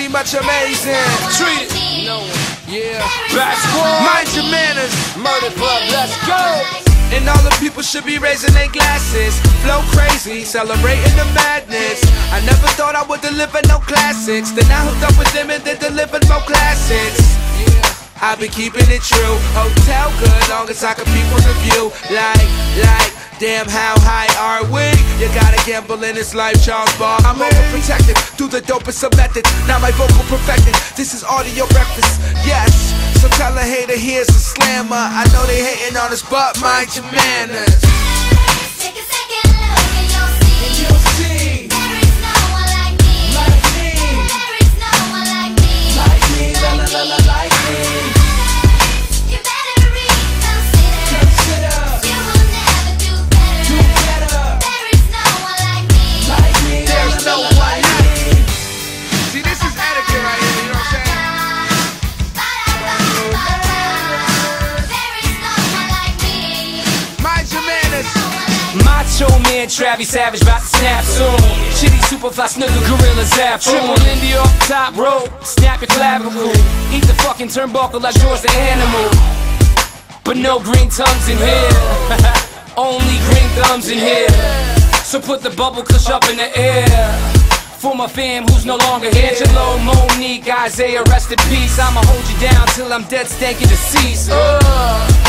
pretty much amazing. Treat it. Yeah. Back squad. Mind your manners. Murder Club, let's go. And all the people should be raising their glasses. Flow crazy, celebrating the madness. I never thought I would deliver no classics. Then I hooked up with them and they delivered more classics. I've been keeping it true. Hotel good, long as I can peep on the view. Like, like, damn, how high are we? You gotta gamble in this life, Charles Bar. Through the dopest of methods. Now my vocal perfected. This is audio breakfast. Yes. So tell a hater here's a slammer. I know they hating on us, but mind your manners. Macho man, Travis Savage, about to snap soon. Chitty Superfly, Snuka, Gorilla Zap. Triple Lindy off the top rope, snap your clavicle. Eat the fucking turnbuckle like George the animal. But no green tongues in here. Only green thumbs in here. So put the bubble kush up in the air. For my fam who's no longer here. Angelo, Monique, Isaiah, rest in peace. I'ma hold you down till I'm dead, stankin' deceased. Uh,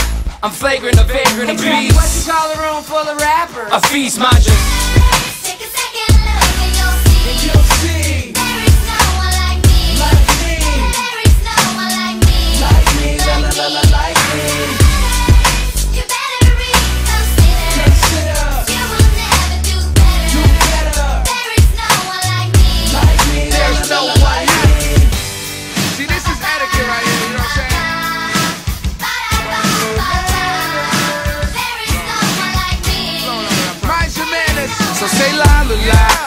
I'm flagrant, a vagrant, a beast. What you call a room full of rappers? A feast, my you.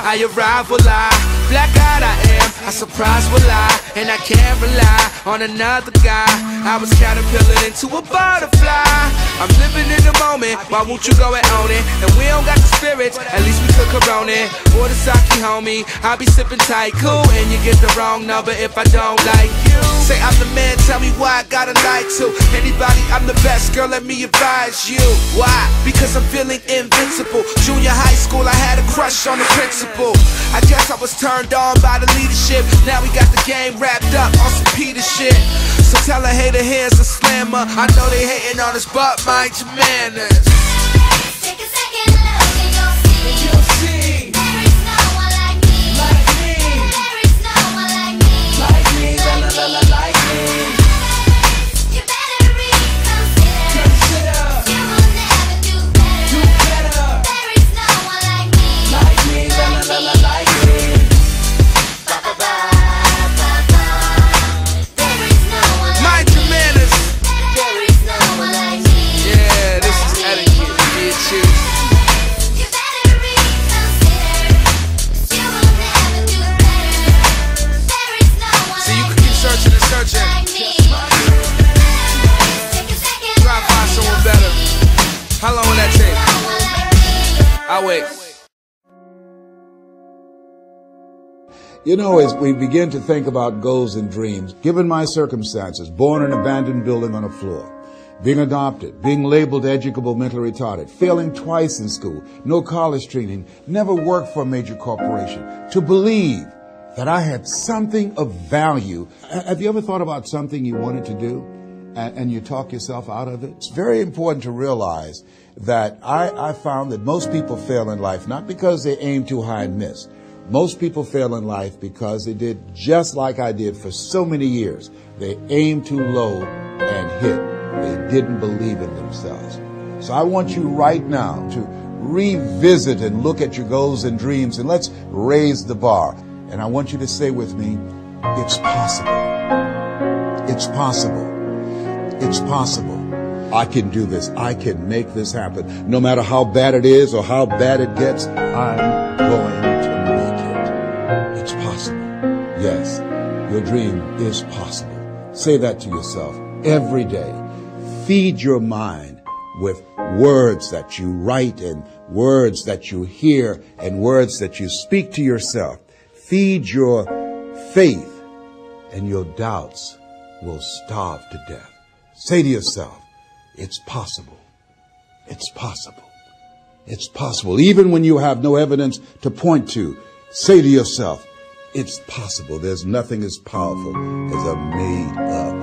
I arrive will I. Black eyed I am, I surprise will I. And I can't rely on another guy. I was caterpillar into a butterfly. I'm living in the moment, why won't you go and own it? And we don't got the spirits, at least we could corona. Or the sake, homie, I'll be sipping tight, cool. And you get the wrong number if I don't like you. Say I'm the man, tell me I gotta lie to anybody. I'm the best, girl. Let me advise you. Why? Because I'm feeling invincible. Junior high school, I had a crush on the principal. I guess I was turned on by the leadership. Now we got the game wrapped up on some Peter shit. So tell a hater here's a slammer. I know they hating on us, but mind your manners. You know, as we begin to think about goals and dreams, given my circumstances, born in an abandoned building on a floor, being adopted, being labeled educable mentally retarded, failing twice in school, no college training, never worked for a major corporation, to believe that I had something of value. Have you ever thought about something you wanted to do and, and you talk yourself out of it? It's very important to realize that I, I found that most people fail in life not because they aim too high and miss. Most people fail in life because they did just like I did for so many years. They aimed too low and hit. They didn't believe in themselves. So I want you right now to revisit and look at your goals and dreams and let's raise the bar. And I want you to say with me, it's possible. It's possible. It's possible. I can do this. I can make this happen. No matter how bad it is or how bad it gets, I'm going to make it. It's possible. Yes, your dream is possible. Say that to yourself every day. Feed your mind with words that you write and words that you hear and words that you speak to yourself. Feed your faith and your doubts will starve to death. Say to yourself, it's possible. It's possible. It's possible. Even when you have no evidence to point to, say to yourself, it's possible. There's nothing as powerful as a made up